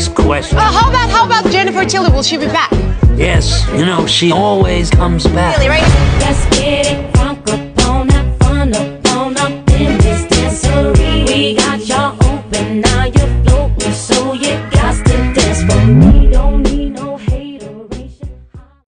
next question. How about how about Jennifer Tilly? Will she be back? Yes, you know she always comes back. Really, right? Let's get it now. You're